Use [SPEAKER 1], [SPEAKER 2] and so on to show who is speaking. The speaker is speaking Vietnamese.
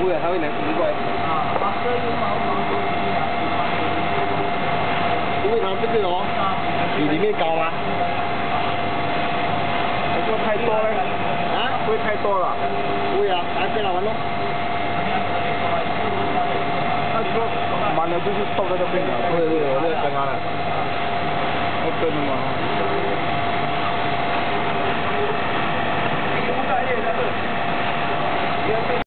[SPEAKER 1] vui là sao vậy này, cũng vậy. Cũng vậy làm cái gì đó.
[SPEAKER 2] Thì những cái cầu mà.
[SPEAKER 3] Có thay to đấy
[SPEAKER 1] á
[SPEAKER 3] vui thay to là
[SPEAKER 1] vui à ai cái nào vậy luôn
[SPEAKER 3] mà nó cứ tông ra cho mình à thôi thôi thôi
[SPEAKER 2] cái nào này
[SPEAKER 3] ok nhưng mà.